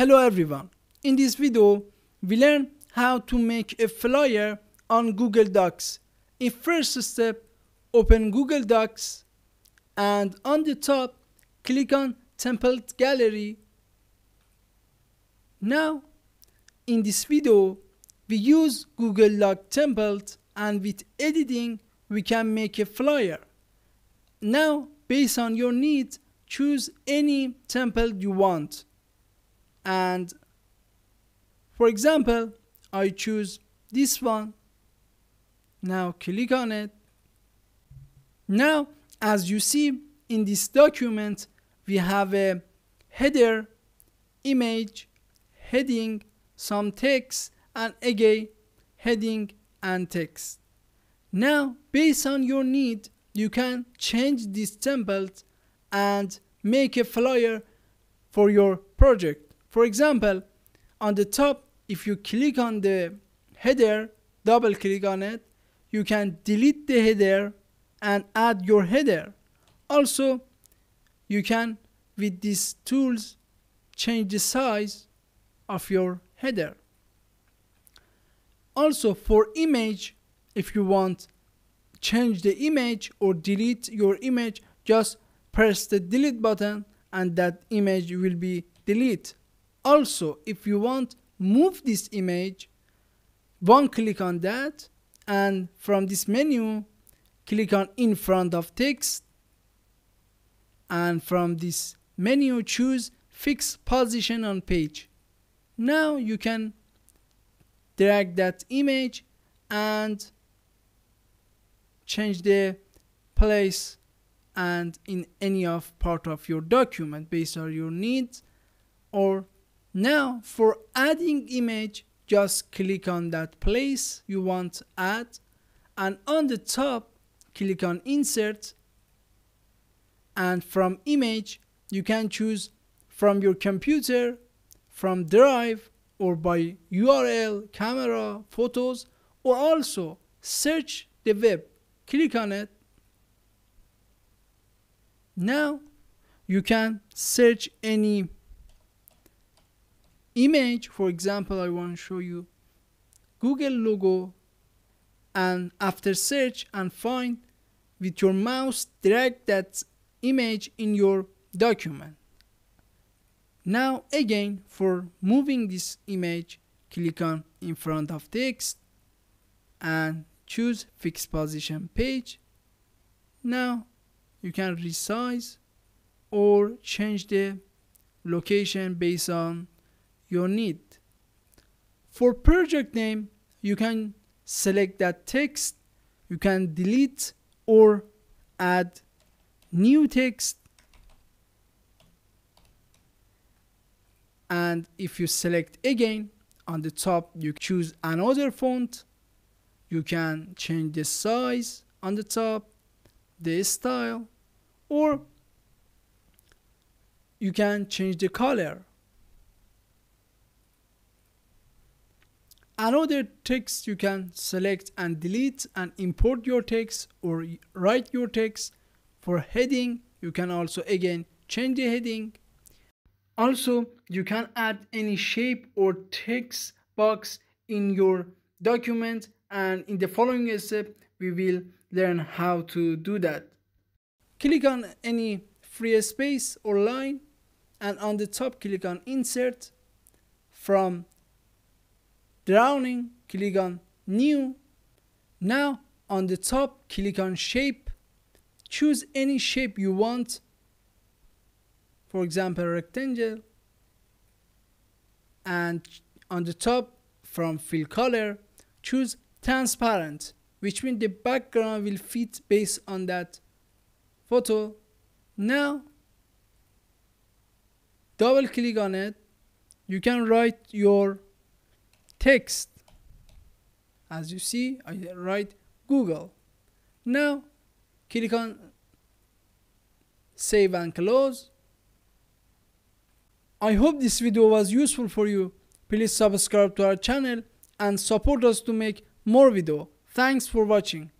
Hello everyone. In this video, we learn how to make a flyer on Google Docs. In first step, open Google Docs and on the top, click on template gallery. Now, in this video, we use Google Doc template and with editing, we can make a flyer. Now, based on your needs, choose any template you want and for example I choose this one. Now click on it. Now as you see in this document we have a header image heading some text and again heading and text. Now based on your need you can change this template and make a flyer for your project for example, on the top, if you click on the header, double click on it, you can delete the header and add your header. Also, you can, with these tools, change the size of your header. Also, for image, if you want change the image or delete your image, just press the delete button and that image will be deleted also if you want move this image one click on that and from this menu click on in front of text and from this menu choose fix position on page. Now you can drag that image and change the place and in any of part of your document based on your needs or now for adding image, just click on that place you want to add and on the top click on insert and from image you can choose from your computer, from drive or by URL, camera, photos or also search the web. Click on it. Now you can search any image for example I want to show you Google logo and after search and find with your mouse drag that image in your document. Now again for moving this image click on in front of text and choose fixed position page. Now you can resize or change the location based on your need. For project name, you can select that text, you can delete or add new text. And if you select again, on the top you choose another font, you can change the size on the top, the style, or you can change the color another text you can select and delete and import your text or write your text for heading you can also again change the heading. Also you can add any shape or text box in your document. And in the following step we will learn how to do that. Click on any free space or line. And on the top click on insert. From drawing click on new now on the top click on shape. Choose any shape you want. For example rectangle. And on the top from fill color choose transparent which means the background will fit based on that photo. Now double click on it you can write your text. As you see I write Google. Now click on save and close. I hope this video was useful for you. Please subscribe to our channel and support us to make more video. Thanks for watching